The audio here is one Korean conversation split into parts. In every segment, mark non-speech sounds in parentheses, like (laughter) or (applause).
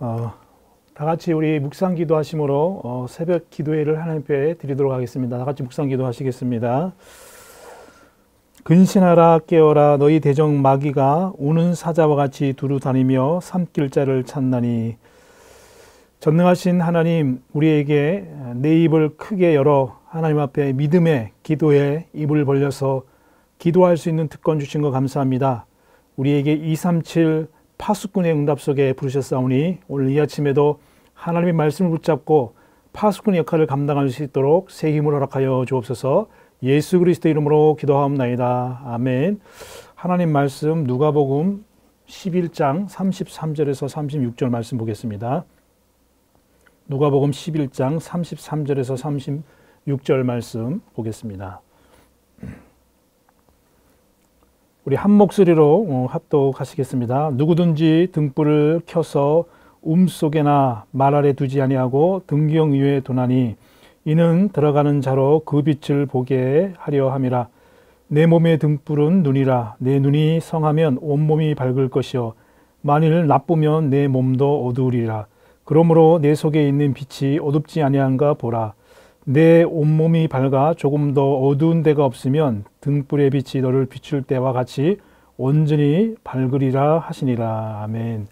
어, 다 같이 우리 묵상 기도하심으로 어, 새벽 기도회를 하나님께 드리도록 하겠습니다. 다 같이 묵상 기도하시겠습니다. 근신하라 깨어라 너희 대적 마귀가 우는 사자와 같이 두루 다니며 삼킬 자를 찾나니 전능하신 하나님 우리에게 내 입을 크게 열어 하나님 앞에 믿음의 기도에 입을 벌려서 기도할 수 있는 특권 주신 거 감사합니다. 우리에게 237 파수꾼의 응답 속에 부르셨사오니 오늘 이 아침에도 하나님의 말씀을 붙잡고 파수꾼의 역할을 감당할 수 있도록 새 힘을 허락하여 주옵소서 예수 그리스도 이름으로 기도하옵나이다. 아멘. 하나님 말씀 누가복음 11장 33절에서 36절 말씀 보겠습니다. 누가복음 11장 33절에서 36절 말씀 보겠습니다. 우리 한 목소리로 어, 합독하시겠습니다. 누구든지 등불을 켜서 움 속에나 말 아래 두지 아니하고 등경 위에 두나니 이는 들어가는 자로 그 빛을 보게 하려 함이라. 내 몸의 등불은 눈이라. 내 눈이 성하면 온몸이 밝을 것이요. 만일 나쁘면 내 몸도 어두우리라. 그러므로 내 속에 있는 빛이 어둡지 아니한가 보라. 내 온몸이 밝아 조금 더 어두운 데가 없으면 등불의 빛이 너를 비출 때와 같이 온전히 밝으리라 하시니라. 아멘.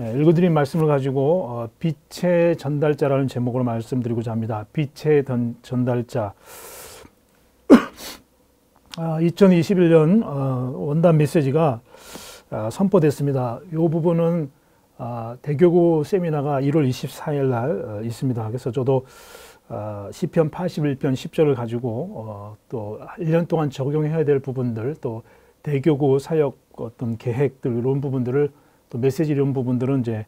예, 읽어드린 말씀을 가지고 어, 빛의 전달자라는 제목으로 말씀드리고자 합니다. 빛의 전달자. 2021년 (coughs) 아, 어, 원단 메시지가 아, 선포됐습니다. 이 부분은 아, 대교구 세미나가 1월 24일 날 어, 있습니다. 그래서 저도 시편 81편 10절을 가지고 또 1년 동안 적용해야 될 부분들 또 대교구 사역 어떤 계획들 이런 부분들을 또 메시지 이런 부분들은 이제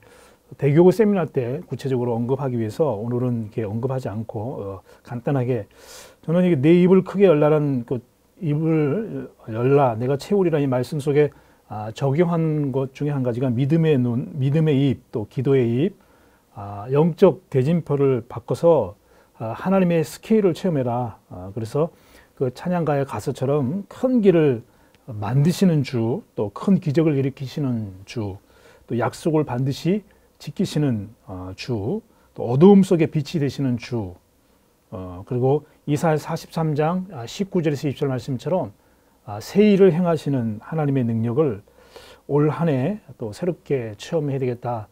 대교구 세미나 때 구체적으로 언급하기 위해서 오늘은 이렇게 언급하지 않고 어, 간단하게 저는 이게 내 입을 크게 열라는 그 입을 열라 내가 채우리라는 이 말씀 속에 아, 적용한 것 중에 한 가지가 믿음의 눈, 믿음의 입, 또 기도의 입, 아, 영적 대진표를 바꿔서 아, 하나님의 스케일을 체험해라. 아, 그래서 그 찬양가의 가사처럼 큰 길을 만드시는 주, 또 큰 기적을 일으키시는 주, 또 약속을 반드시 지키시는 어, 주, 또 어두움 속에 빛이 되시는 주, 어, 그리고 이사야 43장 19절에서 20절 말씀처럼 아, 새 일을 행하시는 하나님의 능력을 올 한 해 또 새롭게 체험해야 되겠다.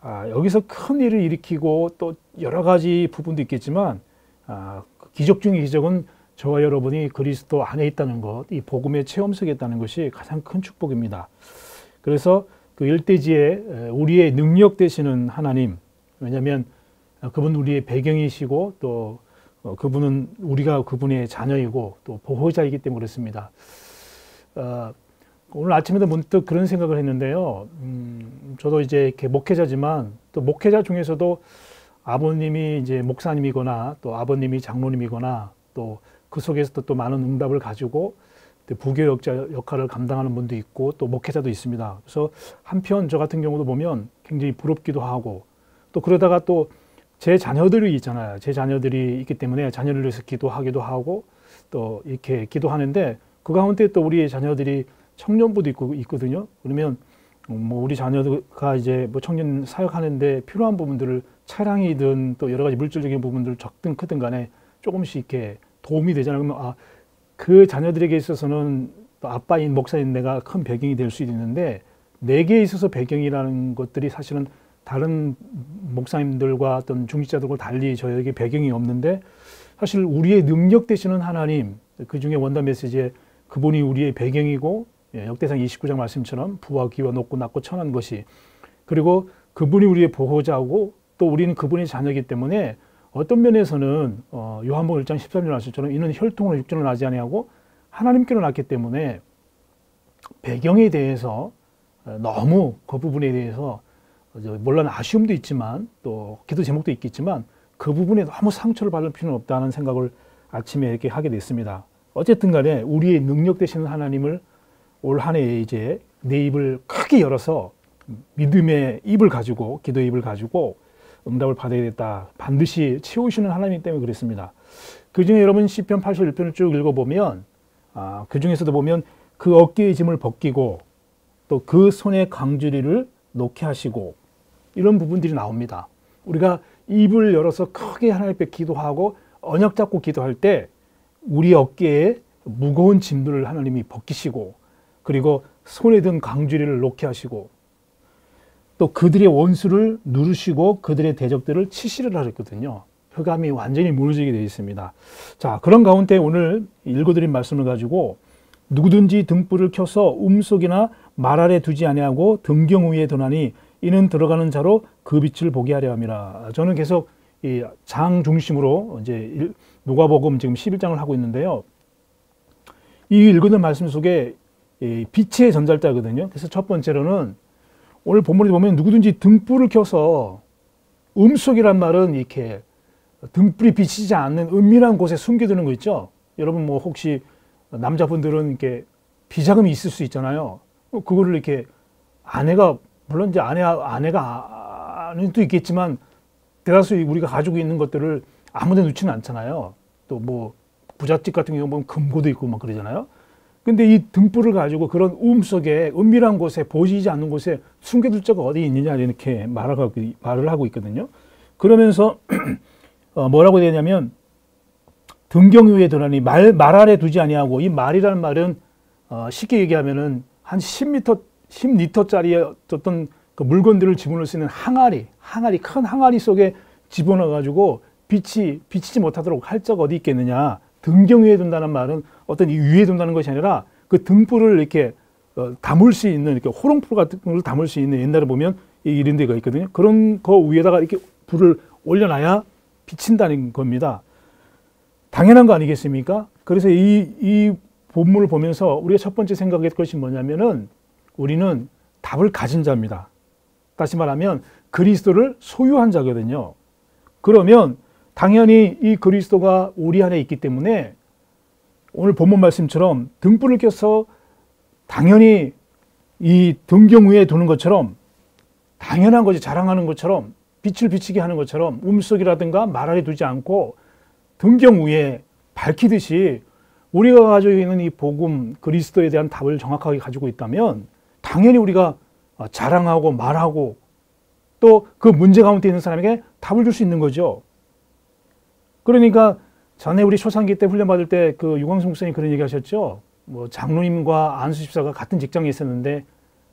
아, 여기서 큰 일을 일으키고 또 여러 가지 부분도 있겠지만 아, 그 기적 중의 기적은 저와 여러분이 그리스도 안에 있다는 것, 이 복음의 체험 속에 있다는 것이 가장 큰 축복입니다. 그래서 그 일대지에 우리의 능력 되시는 하나님, 왜냐하면 그분 우리의 배경이시고 또 어, 그분은 우리가 그분의 자녀이고 또 보호자이기 때문에 그렇습니다. 어, 오늘 아침에도 문득 그런 생각을 했는데요. 음, 저도 이제 이렇게 목회자지만 또 목회자 중에서도 아버님이 이제 목사님이거나 또 아버님이 장로님이거나 또 그 속에서 또 많은 응답을 가지고 부교 역자 역할을 감당하는 분도 있고 또 목회자도 있습니다. 그래서 한편 저 같은 경우도 보면 굉장히 부럽기도 하고 또 그러다가 또 제 자녀들이 있잖아요. 제 자녀들이 있기 때문에 자녀를 위해서 기도하기도 하고 또 이렇게 기도하는데 그 가운데 또 우리 자녀들이 청년부도 있고 있거든요. 그러면 뭐 우리 자녀가 이제 뭐 청년 사역하는데 필요한 부분들을 차량이든 또 여러 가지 물질적인 부분들 적든 크든 간에 조금씩 이렇게 도움이 되잖아요. 그러면 아, 그 자녀들에게 있어서는 또 아빠인 목사인 내가 큰 배경이 될 수 있는데 내게 있어서 배경이라는 것들이 사실은 다른 목사님들과 어떤 중직자들과 달리 저에게 배경이 없는데 사실 우리의 능력 되시는 하나님 그 중에 원단 메시지에 그분이 우리의 배경이고 예, 역대상 29장 말씀처럼 부와 기와 높고 낮고 천한 것이 그리고 그분이 우리의 보호자고 또 우리는 그분의 자녀이기 때문에 어떤 면에서는 어, 요한복음 1장 13절 말씀처럼 이는 혈통으로 육전을 나지 아니하고 하나님께로 낳기 때문에 배경에 대해서 어, 너무 그 부분에 대해서 물론 아쉬움도 있지만 또 기도 제목도 있겠지만 그 부분에 너무 상처를 받을 필요는 없다는 생각을 아침에 이렇게 하게 됐습니다. 어쨌든 간에 우리의 능력 되시는 하나님을 올 한 해에 이제 내 입을 크게 열어서 믿음의 입을 가지고 기도의 입을 가지고 응답을 받아야겠다. 반드시 채우시는 하나님 때문에 그랬습니다. 그 중에 여러분 시편 81편을 쭉 읽어보면 아, 그 중에서도 보면 그 어깨의 짐을 벗기고 또 그 손에 강주리를 놓게 하시고 이런 부분들이 나옵니다. 우리가 입을 열어서 크게 하나님 앞에 기도하고 언약 잡고 기도할 때 우리 어깨에 무거운 짐들을 하나님이 벗기시고 그리고 손에 든 강주리를 놓게 하시고 또 그들의 원수를 누르시고 그들의 대적들을 치시를 하셨거든요. 흑암이 완전히 무너지게 되어 있습니다. 자, 그런 가운데 오늘 읽어드린 말씀을 가지고 누구든지 등불을 켜서 음속이나 말 아래 두지 아니하고 등경 위에 두나니 이는 들어가는 자로 그 빛을 보게 하려 함이라. 저는 계속 이 장 중심으로 이제 누가복음 지금 11장을 하고 있는데요. 이 읽는 말씀 속에 빛의 전달자거든요. 그래서 첫 번째로는 오늘 본문에 보면 누구든지 등불을 켜서 음속이란 말은 이렇게 등불이 비치지 않는 은밀한 곳에 숨겨두는 거 있죠. 여러분 뭐 혹시 남자분들은 이렇게 비자금이 있을 수 있잖아요. 그거를 이렇게 아내가 물론 이제 아내 아내가 아는 또 있겠지만 대다수 우리가 가지고 있는 것들을 아무데 놓지는 않잖아요. 또 뭐 부잣집 같은 경우 보면 금고도 있고 막 그러잖아요. 근데 이 등불을 가지고 그런 음 속에 은밀한 곳에 보이지 않는 곳에 숨겨둘 자가 어디 있느냐 이렇게 말을 하고, 말을 하고 있거든요. 그러면서 (clears throat) 어, 뭐라고 되냐면 등경 위에 드러니 말, 말 아래 두지 아니하고 이 말이라는 말은 어, 쉽게 얘기하면은 한 10m, 10리터짜리 어떤 그 물건들을 집어넣을 수 있는 항아리, 항아리, 큰 항아리 속에 집어넣어 가지고 빛이, 비치지 못하도록 할 자가 어디 있겠느냐. 등경 위에 둔다는 말은 어떤 위에 둔다는 것이 아니라 그 등불을 이렇게 어, 담을 수 있는 이렇게 호롱불 같은 걸 담을 수 있는 옛날에 보면 이런 데가 있거든요. 그런 거 위에다가 이렇게 불을 올려놔야 비친다는 겁니다. 당연한 거 아니겠습니까? 그래서 이, 이 본문을 보면서 우리가 첫 번째 생각할 것이 뭐냐면은 우리는 답을 가진 자입니다. 다시 말하면 그리스도를 소유한 자거든요. 그러면 당연히 이 그리스도가 우리 안에 있기 때문에 오늘 본문 말씀처럼 등불을 켜서 당연히 이 등경 위에 두는 것처럼 당연한 것이 자랑하는 것처럼 빛을 비치게 하는 것처럼 음속이라든가 말 아래 두지 않고 등경 위에 밝히듯이 우리가 가지고 있는 이 복음 그리스도에 대한 답을 정확하게 가지고 있다면 당연히 우리가 자랑하고 말하고 또 그 문제 가운데 있는 사람에게 답을 줄 수 있는 거죠. 그러니까 전에 우리 초창기 때 훈련 받을 때 그 유광수 목사님 그런 얘기 하셨죠. 뭐 장로님과 안수 집사가 같은 직장에 있었는데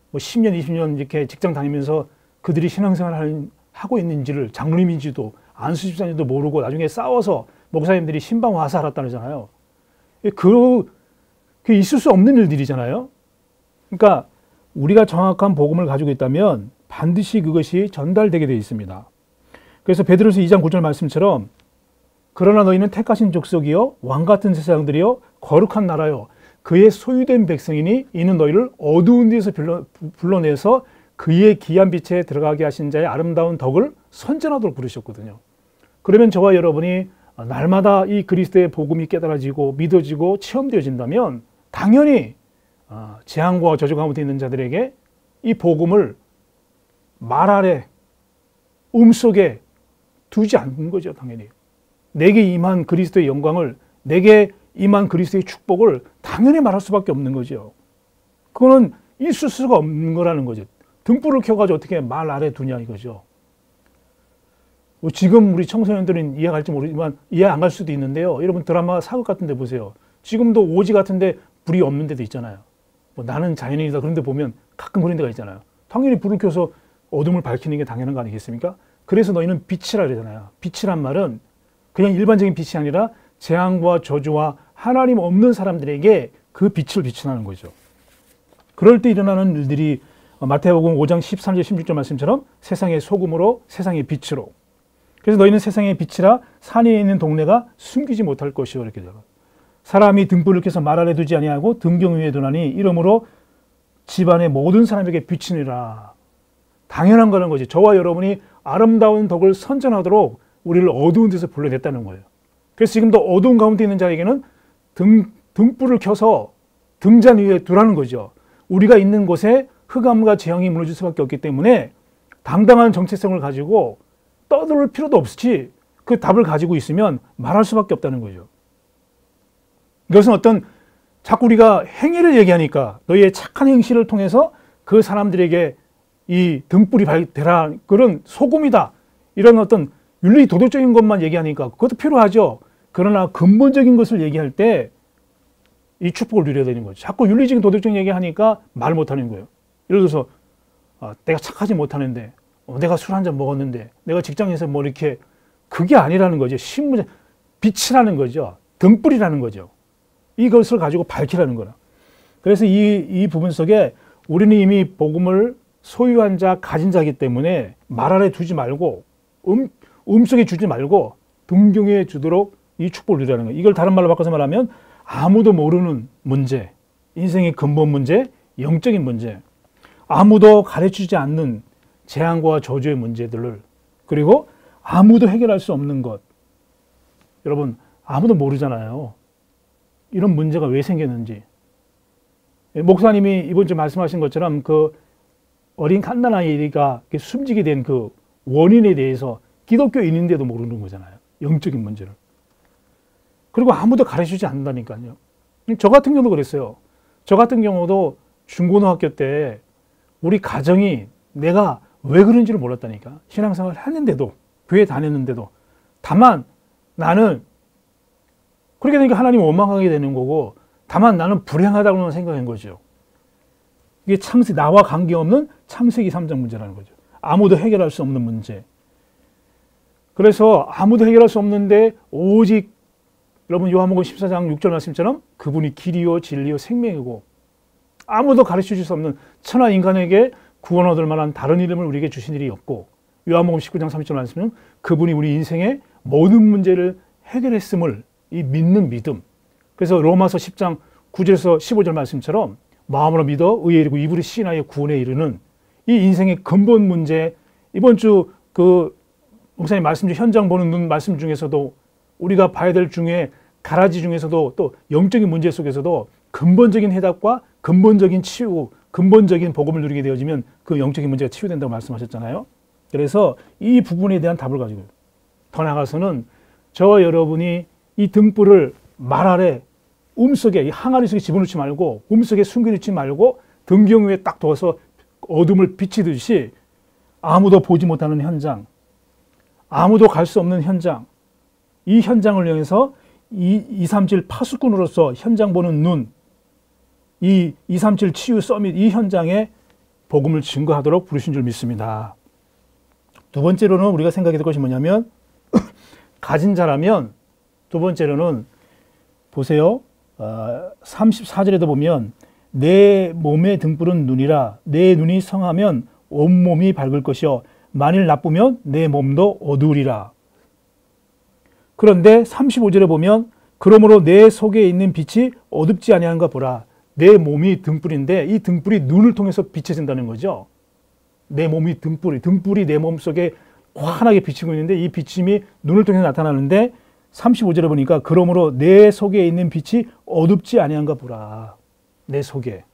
뭐 10년, 20년 이렇게 직장 다니면서 그들이 신앙생활을 하고 있는지를 장로님인지도 안수 집사님도 모르고 나중에 싸워서 목사님들이 신방 와서 알았다잖아요. 그, 그 있을 수 없는 일들이잖아요. 그러니까 우리가 정확한 복음을 가지고 있다면 반드시 그것이 전달되게 되어 있습니다. 그래서 베드로서 2장 9절 말씀처럼 그러나 너희는 택하신 족속이요 왕 같은 세상들이요 거룩한 나라요 그의 소유된 백성이니 이는 너희를 어두운 데서 불러, 불러내서 그의 기한 빛에 들어가게 하신 자의 아름다운 덕을 선전하도록 부르셨거든요. 그러면 저와 여러분이 날마다 이 그리스도의 복음이 깨달아지고 믿어지고 체험되어진다면 당연히 아, 재앙과 저주 가운데 있는 자들에게 이 복음을 말 아래 음 속에 두지 않는 거죠, 당연히. 내게 임한 그리스도의 영광을 내게 임한 그리스도의 축복을 당연히 말할 수밖에 없는 거죠. 그거는 있을 수가 없는 거라는 거죠. 등불을 켜가지고 어떻게 말 아래 두냐 이거죠. 뭐 지금 우리 청소년들은 이해갈지 모르지만 이해 안 갈 수도 있는데요. 여러분 드라마 사극 같은 데 보세요. 지금도 오지 같은 데 불이 없는 데도 있잖아요. 뭐 나는 자연인이다 그런 데 보면 가끔 그런 데가 있잖아요. 당연히 불을 켜서 어둠을 밝히는 게 당연한 거 아니겠습니까? 그래서 너희는 빛이라 그러잖아요. 빛이란 말은 그냥 일반적인 빛이 아니라 재앙과 저주와 하나님 없는 사람들에게 그 빛을 비춘하는 거죠. 그럴 때 일어나는 일들이 마태복음 5장 13절 16절 말씀처럼 세상의 소금으로 세상의 빛으로. 그래서 너희는 세상의 빛이라 산에 있는 동네가 숨기지 못할 것이요. 이렇게 되어 사람이 등불을 켜서 말 아래 두지 아니하고 등경 위에 두나니 이러므로 집안의 모든 사람에게 비치니라. 당연한 거는 거지. 저와 여러분이 아름다운 덕을 선전하도록 우리를 어두운 데서 불러냈다는 거예요. 그래서 지금도 어두운 가운데 있는 자에게는 등, 등불을 켜서 등잔 위에 두라는 거죠. 우리가 있는 곳에 흑암과 재앙이 무너질 수밖에 없기 때문에 당당한 정체성을 가지고 떠들 필요도 없이 그 답을 가지고 있으면 말할 수밖에 없다는 거죠. 이것은 어떤 자꾸 우리가 행위를 얘기하니까 너희의 착한 행실을 통해서 그 사람들에게 이 등불이 발되라 그런 소금이다. 이런 어떤 윤리 도덕적인 것만 얘기하니까 그것도 필요하죠. 그러나 근본적인 것을 얘기할 때 이 축복을 누려야 되는 거죠. 자꾸 윤리적인 도덕적인 얘기하니까 말 못하는 거예요. 예를 들어서 아, 내가 착하지 못하는데 어, 내가 술 한 잔 먹었는데 내가 직장에서 뭐 이렇게 그게 아니라는 거죠. 신문 빛이라는 거죠. 등불이라는 거죠. 이것을 가지고 밝히라는 거라. 그래서 이, 이 부분 속에 우리는 이미 복음을 소유한 자, 가진 자이기 때문에 말 아래 두지 말고 음, 음속에 주지 말고 등경해 주도록 이 축복을 누리라는 거예요. 이걸 다른 말로 바꿔서 말하면 아무도 모르는 문제, 인생의 근본 문제, 영적인 문제, 아무도 가르치지 않는 재앙과 저주의 문제들을 그리고 아무도 해결할 수 없는 것. 여러분, 아무도 모르잖아요. 이런 문제가 왜 생겼는지. 목사님이 이번 주 말씀하신 것처럼 그 어린 칸나나이가 숨지게 된 그 원인에 대해서 기독교인인데도 모르는 거잖아요. 영적인 문제를. 그리고 아무도 가르치지 않는다니까요. 저 같은 경우도 그랬어요. 저 같은 경우도 중고등학교 때 우리 가정이 내가 왜 그런지를 몰랐다니까. 신앙생활을 했는데도, 교회 다녔는데도. 다만 나는 그렇게 되니까 하나님 원망하게 되는 거고, 다만 나는 불행하다고만 생각한 거죠. 이게 창세, 나와 관계없는 창세기 3장 문제라는 거죠. 아무도 해결할 수 없는 문제. 그래서 아무도 해결할 수 없는데 오직 여러분 요한복음 14장 6절 말씀처럼 그분이 길이요 진리요 생명이고 아무도 가르쳐 줄 수 없는 천하 인간에게 구원 얻을 만한 다른 이름을 우리에게 주신 일이 없고 요한복음 19장 30절 말씀은 그분이 우리 인생의 모든 문제를 해결했음을 이 믿는 믿음. 그래서 로마서 10장 9절에서 15절 말씀처럼 마음으로 믿어 의에 이르고 입으로 시인하여 구원에 이르는 이 인생의 근본 문제 이번 주 그 목사님 말씀 중 현장 보는 눈 말씀 중에서도 우리가 봐야 될 중에 가라지 중에서도 또 영적인 문제 속에서도 근본적인 해답과 근본적인 치유, 근본적인 복음을 누리게 되어지면 그 영적인 문제가 치유된다고 말씀하셨잖아요. 그래서 이 부분에 대한 답을 가지고 더 나아가서는 저 여러분이 이 등불을 말 아래 음속에 항아리 속에 집어넣지 말고 음속에 숨겨놓지 말고 등경 위에 딱 둬서 어둠을 비치듯이 아무도 보지 못하는 현장, 아무도 갈 수 없는 현장, 이 현장을 향해서 이237 파수꾼으로서 현장 보는 눈, 이 237 치유 서밋 이 현장에 복음을 증거하도록 부르신 줄 믿습니다. 두 번째로는 우리가 생각해야 될 것이 뭐냐면 (clears throat) 가진 자라면 두 번째로는 보세요. 어, 34절에도 보면 내 몸의 등불은 눈이라 내 눈이 성하면 온몸이 밝을 것이요 만일 나쁘면 내 몸도 어두우리라. 그런데 35절에 보면 그러므로 내 속에 있는 빛이 어둡지 아니한가 보라. 내 몸이 등불인데 이 등불이 눈을 통해서 비춰진다는 거죠. 내 몸이 등불이 등불이 내 몸 속에 환하게 비치고 있는데 이 비침이 눈을 통해서 나타나는데 35절에 보니까 그러므로 내 속에 있는 빛이 어둡지 아니한가 보라. 내 속에.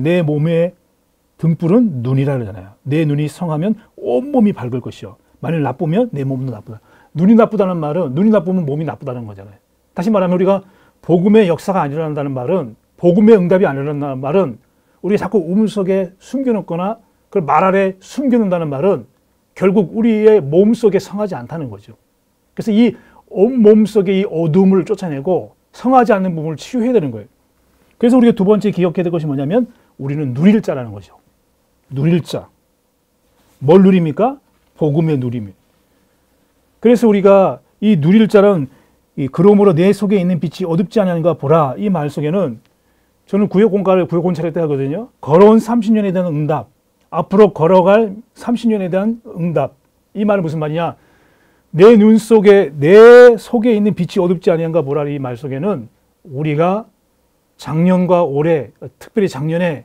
내 몸의 등불은 눈이라 그러잖아요. 내 눈이 성하면 온몸이 밝을 것이요. 만일 나쁘면 내 몸도 나쁘다. 눈이 나쁘다는 말은 눈이 나쁘면 몸이 나쁘다는 거잖아요. 다시 말하면 우리가 복음의 역사가 안 일어난다는 말은 복음의 응답이 안 일어난다는 말은 우리 자꾸 우물 속에 숨겨놓거나 그걸 말 아래 숨겨놓는다는 말은 결국 우리의 몸 속에 성하지 않다는 거죠. 그래서 이 온몸 속의 이 어둠을 쫓아내고 성하지 않는 부분을 치유해야 되는 거예요. 그래서 우리가 두 번째 기억해야 될 것이 뭐냐면 우리는 누릴 자라는 거죠. 누릴 자. 뭘 누립니까? 복음의 누림이. 그래서 우리가 이 누릴 자는 이 그러므로 내 속에 있는 빛이 어둡지 않은가 보라. 이 말 속에는 저는 구역 공과를 구역 공찰할 때 하거든요. 걸어온 30년에 대한 응답. 앞으로 걸어갈 30년에 대한 응답. 이 말은 무슨 말이냐? 내 눈 속에 내 속에 있는 빛이 어둡지 아니한가 보라 이 말 속에는 우리가 작년과 올해 특별히 작년에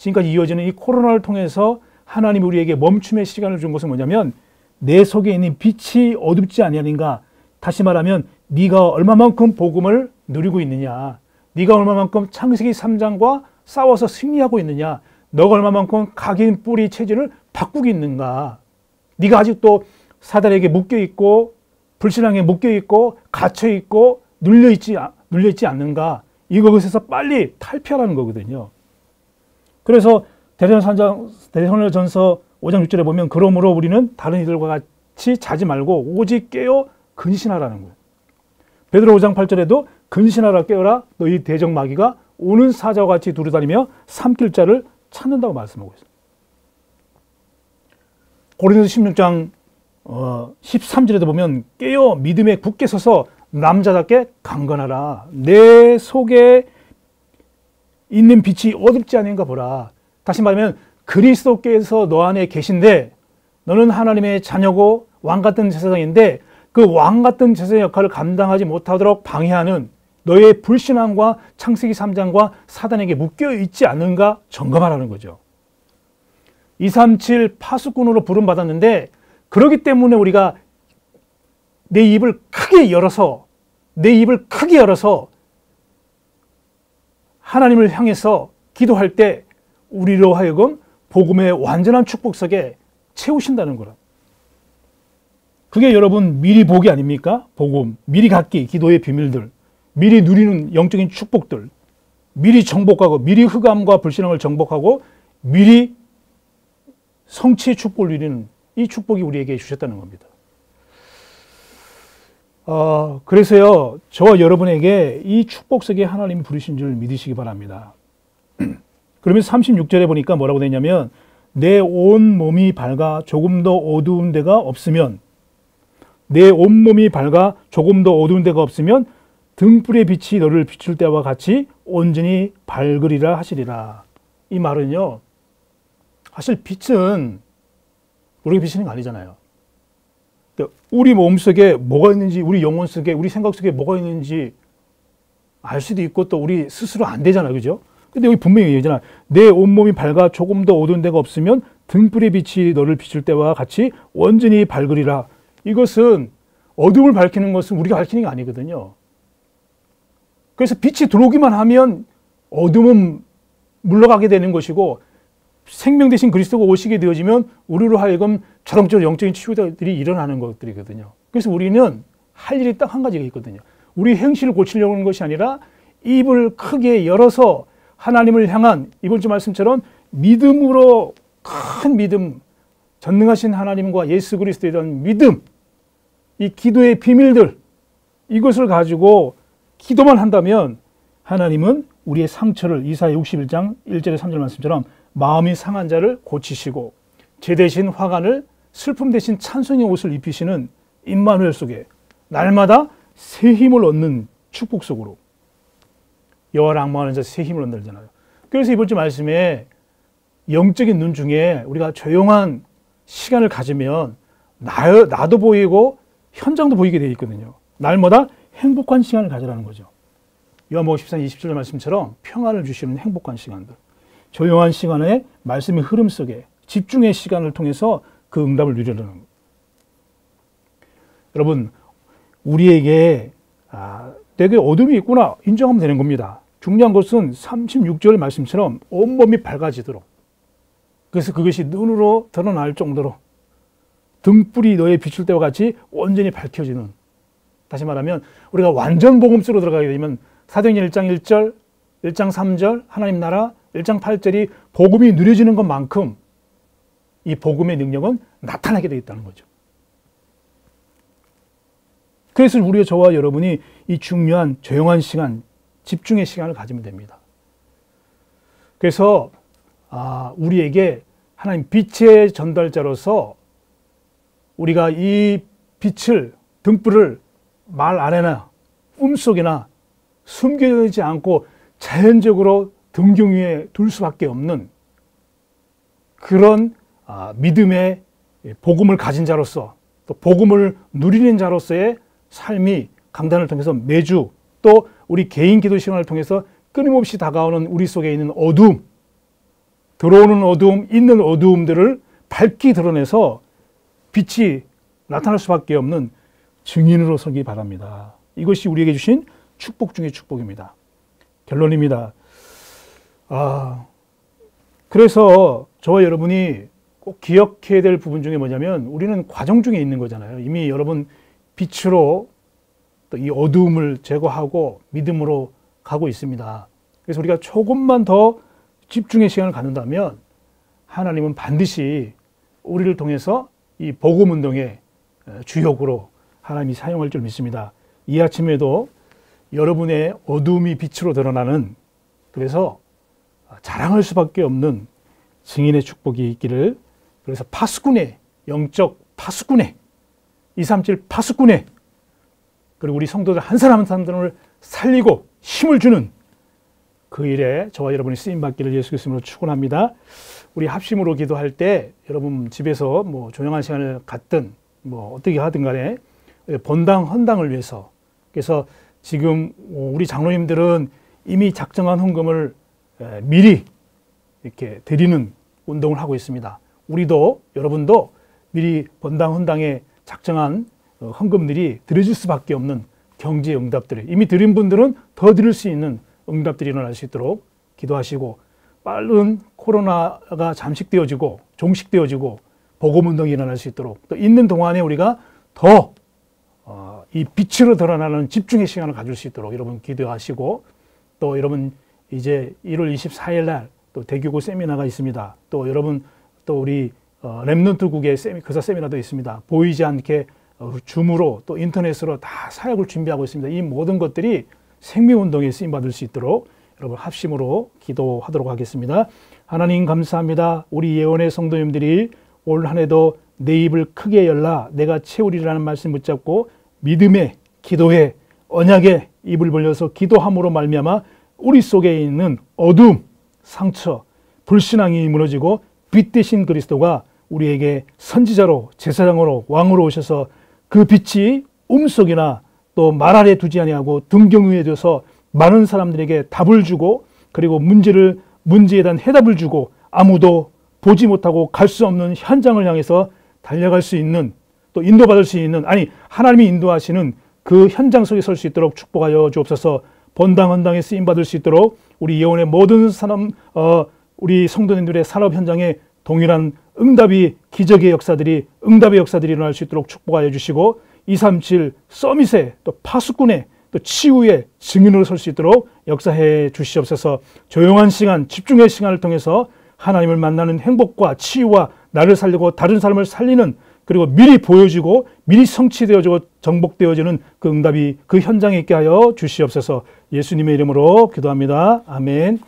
지금까지 이어지는 이 코로나를 통해서 하나님 우리에게 멈춤의 시간을 준 것은 뭐냐면 내 속에 있는 빛이 어둡지 아니하는가. 다시 말하면 네가 얼마만큼 복음을 누리고 있느냐. 네가 얼마만큼 창세기 3장과 싸워서 승리하고 있느냐. 너가 얼마만큼 각인 뿌리 체질을 바꾸고 있는가. 네가 아직도 사단에게 묶여 있고 불신앙에 묶여 있고 갇혀 있고 눌려 있지 눌려 있지 않는가. 이것에서 빨리 탈피하라는 거거든요. 그래서 대전전서 5장 6절에 보면 그러므로 우리는 다른 이들과 같이 자지 말고 오직 깨어 근신하라는 거예요. 베드로 5장 8절에도 근신하라 깨어라 너희 대적 마귀가 오는 사자와 같이 두루다니며 삼킬 자를 찾는다고 말씀하고 있습니다. 고린도서 16장 어, 13절에도 보면 깨어 믿음에 굳게 서서 남자답게 강건하라. 내 속에 있는 빛이 어둡지 않은가 보라. 다시 말하면 그리스도께서 너 안에 계신데 너는 하나님의 자녀고 왕 같은 제사장인데 그 왕 같은 제사장 역할을 감당하지 못하도록 방해하는 너의 불신앙과 창세기 3장과 사단에게 묶여 있지 않은가 점검하라는 거죠. 237 파수꾼으로 부름받았는데 그러기 때문에 우리가 내 입을 크게 열어서 내 입을 크게 열어서 하나님을 향해서 기도할 때 우리로 하여금 복음의 완전한 축복 속에 채우신다는 거라. 그게 여러분 미리 보기 아닙니까? 복음, 미리 갖기, 기도의 비밀들, 미리 누리는 영적인 축복들, 미리 정복하고 미리 흑암과 불신앙을 정복하고 미리 성취의 축복을 누리는 이 축복이 우리에게 주셨다는 겁니다. 어, 그래서요, 저와 여러분에게 이 축복 속에 하나님이 부르신 줄 믿으시기 바랍니다. (clears throat) 그러면 36절에 보니까 뭐라고 되냐면, 내 온 몸이 밝아 조금도 어두운 데가 없으면, 내 온 몸이 밝아 조금도 어두운 데가 없으면, 등불의 빛이 너를 비출 때와 같이 온전히 밝으리라 하시리라. 이 말은요, 사실 빛은 우리가 비치는 거 아니잖아요. 그러니까 우리 몸 속에 뭐가 있는지, 우리 영혼 속에, 우리 생각 속에 뭐가 있는지 알 수도 있고 또 우리 스스로 안 되잖아요. 그죠? 근데 여기 분명히 얘기하잖아. 내 온몸이 밝아 조금 더 어두운 데가 없으면 등불의 빛이 너를 비출 때와 같이 완전히 밝으리라. 이것은 어둠을 밝히는 것은 우리가 밝히는 게 아니거든요. 그래서 빛이 들어오기만 하면 어둠은 물러가게 되는 것이고 생명 대신 그리스도가 오시게 되어지면 우리로 하여금 자동적으로 영적인 치유들이 일어나는 것들이거든요. 그래서 우리는 할 일이 딱 한 가지가 있거든요. 우리 행실을 고치려고 하는 것이 아니라 입을 크게 열어서 하나님을 향한 이번 주 말씀처럼 믿음으로 큰 믿음, 전능하신 하나님과 예수 그리스도에 대한 믿음, 이 기도의 비밀들, 이것을 가지고 기도만 한다면 하나님은 우리의 상처를 이사야 61장 1절에 3절 말씀처럼 마음이 상한 자를 고치시고 제 대신 화관을 슬픔 대신 찬송의 옷을 입히시는 임마누엘 속에 날마다 새 힘을 얻는 축복 속으로 여호와를 악마하는 자 새 힘을 얻는잖아요. 그래서 이번 주 말씀에 영적인 눈 중에 우리가 조용한 시간을 가지면 나, 나도 보이고 현장도 보이게 되어 있거든요. 날마다 행복한 시간을 가지라는 거죠. 요한복음 14장 27절 말씀처럼 평안을 주시는 행복한 시간들. 조용한 시간에 말씀의 흐름 속에 집중의 시간을 통해서 그 응답을 누리려는 것. 여러분, 우리에게 아, 내게 어둠이 있구나 인정하면 되는 겁니다. 중요한 것은 36절 말씀처럼 온몸이 밝아지도록 그래서 그것이 눈으로 드러날 정도로 등불이 너의 비출 때와 같이 온전히 밝혀지는 다시 말하면 우리가 완전 복음수로 들어가게 되면 사도행전 1장 1절, 1장 3절 하나님 나라 1장 8절이 복음이 누려지는 것만큼 이 복음의 능력은 나타나게 되어 있다는 거죠. 그래서 우리가 저와 여러분이 이 중요한 조용한 시간, 집중의 시간을 가지면 됩니다. 그래서 아, 우리에게 하나님 빛의 전달자로서 우리가 이 빛을 등불을 말 안에나 꿈속이나 숨겨지지 않고 자연적으로 등경 위에 둘 수밖에 없는 그런 아, 믿음의 복음을 가진 자로서 또 복음을 누리는 자로서의 삶이 강단을 통해서 매주 또 우리 개인 기도 시간을 통해서 끊임없이 다가오는 우리 속에 있는 어두움, 들어오는 어두움, 있는 어두움들을 밝히 드러내서 빛이 나타날 수밖에 없는 증인으로 서기 바랍니다. 이것이 우리에게 주신 축복 중의 축복입니다. 결론입니다. 아, 그래서 저와 여러분이 꼭 기억해야 될 부분 중에 뭐냐면 우리는 과정 중에 있는 거잖아요. 이미 여러분 빛으로 또 이 어두움을 제거하고 믿음으로 가고 있습니다. 그래서 우리가 조금만 더 집중의 시간을 갖는다면 하나님은 반드시 우리를 통해서 이 복음 운동의 주역으로 하나님이 사용할 줄 믿습니다. 이 아침에도 여러분의 어둠이 빛으로 드러나는 그래서 자랑할 수밖에 없는 증인의 축복이 있기를 그래서 파수꾼의 영적 파수꾼의 237 파수꾼의 그리고 우리 성도들 한 사람 한 사람들을 살리고 힘을 주는 그 일에 저와 여러분이 쓰임 받기를 예수 그리스도로 축원합니다. 우리 합심으로 기도할 때 여러분 집에서 뭐 조용한 시간을 갖든 뭐 어떻게 하든 간에 본당 헌당을 위해서 그래서 지금 우리 장로님들은 이미 작정한 헌금을 미리 이렇게 드리는 운동을 하고 있습니다. 우리도 여러분도 미리 본당 헌당에 작정한 어, 헌금들이 드려질 수밖에 없는 경제 응답들이 이미 드린 분들은 더 드릴 수 있는 응답들이 일어날 수 있도록 기도하시고 빠른 코로나가 잠식되어지고 종식되어지고 보고 운동이 일어날 수 있도록 또 있는 동안에 우리가 더이 어, 빛으로 드러나는 집중의 시간을 가질 수 있도록 여러분 기도하시고 또 여러분 이제 1월 24일 날 또 대교구 세미나가 있습니다. 또 여러분 또 우리 어, 랩런트국의 세미, 교사 세미나도 있습니다. 보이지 않게 어, 줌으로 또 인터넷으로 다 사역을 준비하고 있습니다. 이 모든 것들이 생명운동에 쓰임받을 수 있도록 여러분 합심으로 기도하도록 하겠습니다. 하나님 감사합니다. 우리 예언의 성도님들이 올 한 해도 내 입을 크게 열라 내가 채우리라는 말씀 붙잡고 믿음의 기도에 언약의 입을 벌려서 기도함으로 말미암아 우리 속에 있는 어둠, 상처, 불신앙이 무너지고 빛 대신 그리스도가 우리에게 선지자로 제사장으로 왕으로 오셔서 그 빛이 음속이나 또 말 아래 두지 아니하고 등경 위에 둬서 많은 사람들에게 답을 주고 그리고 문제를 문제에 대한 해답을 주고 아무도 보지 못하고 갈 수 없는 현장을 향해서 달려갈 수 있는 또 인도받을 수 있는 아니 하나님이 인도하시는 그 현장 속에 설 수 있도록 축복하여 주옵소서 본당 헌당에 쓰임 받을 수 있도록 우리 예원의 모든 사람 어 우리 성도님들의 산업 현장에 동일한 응답이 기적의 역사들이 응답의 역사들이 일어날 수 있도록 축복하여 주시고 237 서밋의 또 파수꾼의 또 치유의 증인으로 설 수 있도록 역사해 주시옵소서. 조용한 시간 집중의 시간을 통해서 하나님을 만나는 행복과 치유와 나를 살리고 다른 사람을 살리는 그리고 미리 보여지고 미리 성취되어지고 정복되어지는 그 응답이 그 현장에 있게 하여 주시옵소서 예수님의 이름으로 기도합니다. 아멘.